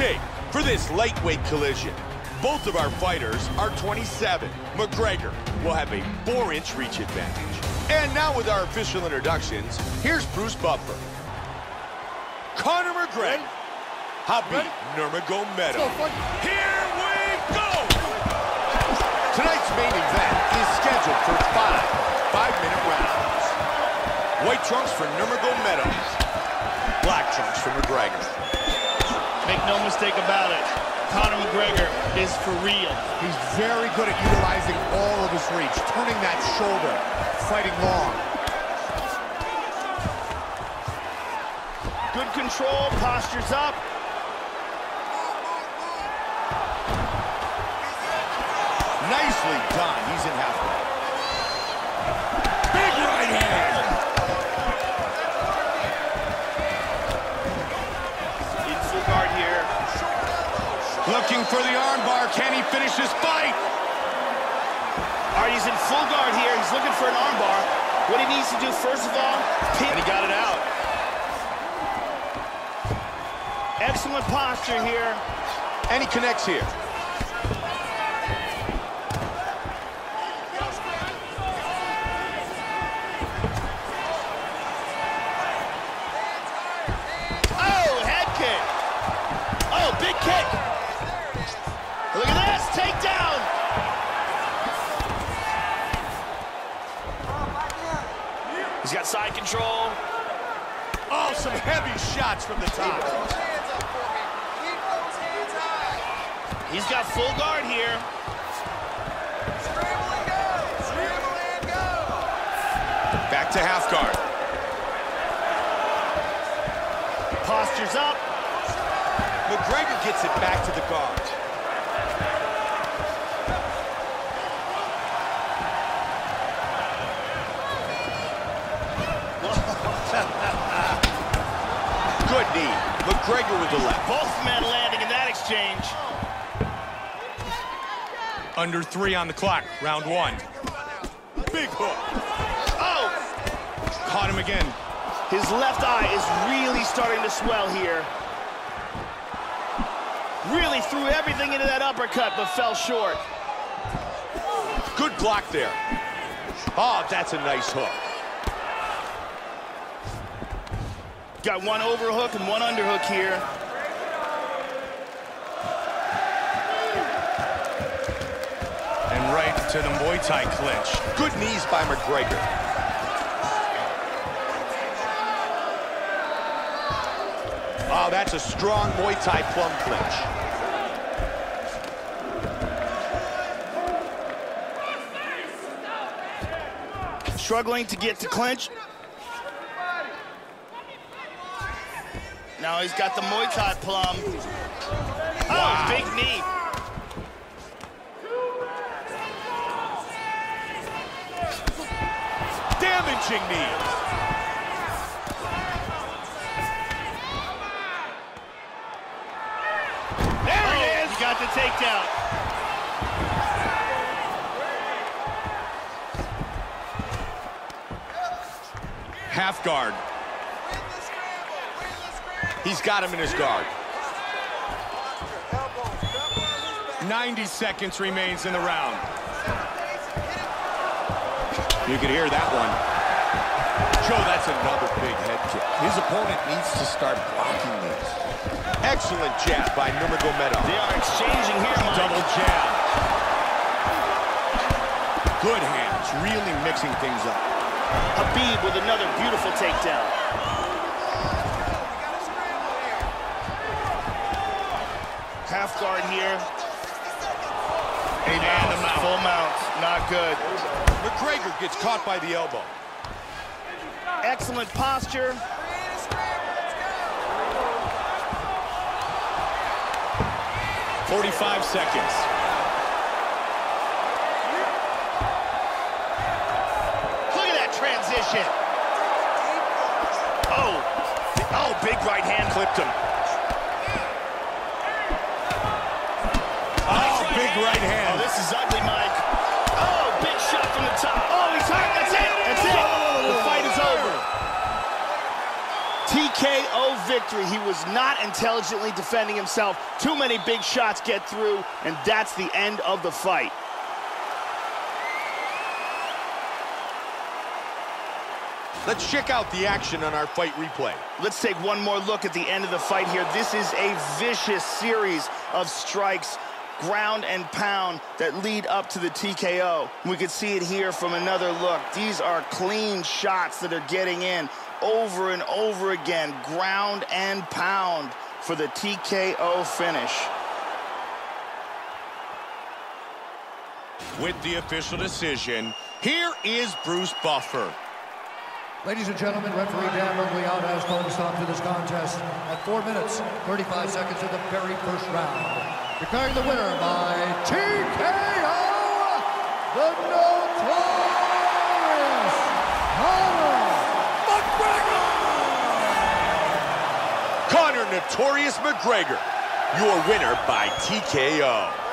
take for this lightweight collision. Both of our fighters are 27. McGregor will have a 4-inch reach advantage. And now with our official introductions, here's Bruce Buffer. Conor McGregor. Khabib Nurmagomedov. Here we go! Tonight's main event is scheduled for five five-minute rounds. White trunks for Nurmagomedov. Black trunks for McGregor. Make no mistake about it. Conor McGregor is for real. He's very good at utilizing all of his reach, turning that shoulder, fighting long. Good control, postures up. Nicely done. He's in half guard. Big right hand. In full guard here. Looking for the armbar. Can he finish this fight? All right, he's in full guard here. He's looking for an armbar. What he needs to do, first of all, pin. And he got it out. Excellent posture here. And he connects here. He's got side control. Oh, some heavy shots from the top. He's got full guard here. Back to half guard. Postures up. McGregor gets it back to the guard. Good knee. McGregor with the left. Both men landing in that exchange. Under three on the clock, round one. Big hook. Oh, Caught him again. his left eye is really starting to swell here. Really threw everything into that uppercut, but fell short. Good block there. Oh, that's a nice hook. Got one overhook and one underhook here. And right to the Muay Thai clinch. Good knees by McGregor. Oh, that's a strong Muay Thai plum clinch. Struggling to get to clinch. Now he's got the Muay Thai plum. Oh, big knee. Damaging knee. There it oh, is. He got the takedown. Half guard. He's got him in his guard. 90 seconds remains in the round. You can hear that one. Joe, that's another big head kick. His opponent needs to start blocking these. Excellent jab by Nurmagomedov. They are exchanging here, Mike. Double jab. Good hands, really mixing things up. Khabib with another beautiful takedown. Half guard here. And a mount. Full mount. Not good. McGregor gets caught by the elbow. Excellent posture. Forty-five seconds. Look at that transition. Oh. Oh, big right hand clipped him. Victory. He was not intelligently defending himself. Too many big shots get through, and that's the end of the fight. Let's check out the action on our fight replay. Let's take one more look at the end of the fight here. This is a vicious series of strikes, ground and pound, that lead up to the TKO. We can see it here from another look. These are clean shots that are getting in over and over again, ground and pound for the TKO finish. With the official decision, here is Bruce Buffer. Ladies and gentlemen, referee Dan Miragliotta has called a stop to this contest at 4 minutes, 35 seconds of the very first round. Declaring the winner by TKO, the Notorious McGregor, your winner by TKO.